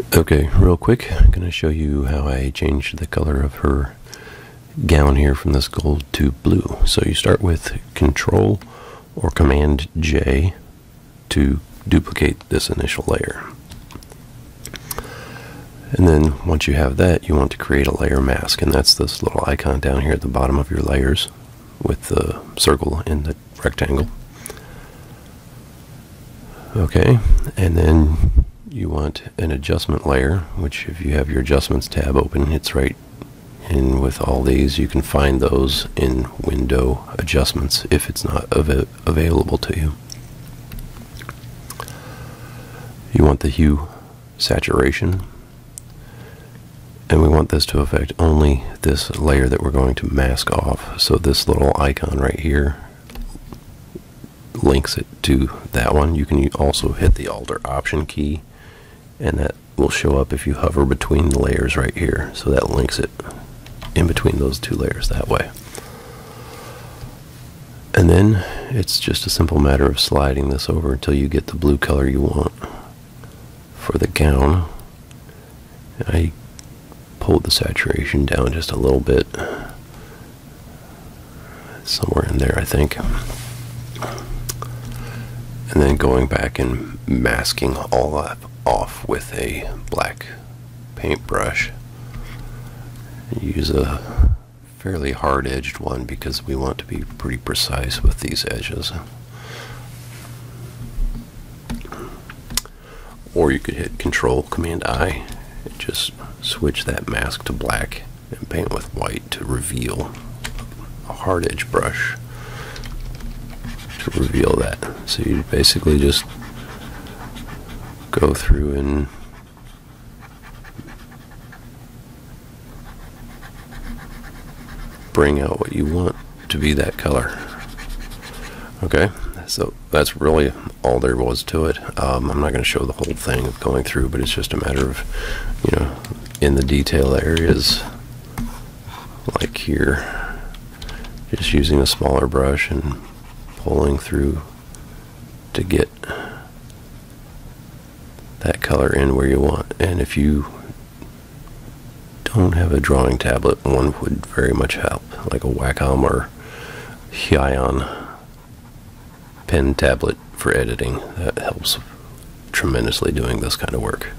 Okay, real quick, I'm going to show you how I changed the color of her gown here from this gold to blue. So you start with Control or Command J to duplicate this initial layer. And then once you have that, you want to create a layer mask, and that's this little icon down here at the bottom of your layers with the circle in the rectangle. Okay, and then you want an adjustment layer, which if you have your adjustments tab open, it's right in with all these. You can find those in window adjustments if it's not av available to you. You want the hue saturation, and we want this to affect only this layer that we're going to mask off. So this little icon right here links it to that one. You can also hit the Alt Option key and that will show up if you hover between the layers right here. So that links it in between those two layers that way. And then it's just a simple matter of sliding this over until you get the blue color you want for the gown. I pulled the saturation down just a little bit. Somewhere in there, I think. And then going back and masking all that off with a black paintbrush. Use a fairly hard edged one because we want to be pretty precise with these edges. Or you could hit Control Command I and just switch that mask to black and paint with white to reveal a hard edge brush to reveal that. So you basically just go through and bring out what you want to be that color. Okay, so that's really all there was to it. Um, I'm not going to show the whole thing of going through, but it's just a matter of, you know, in the detail areas, like here, just using a smaller brush and pulling through to get that color in where you want. And if you don't have a drawing tablet, one would very much help, like a Wacom or Huion pen tablet for editing. That helps tremendously doing this kind of work.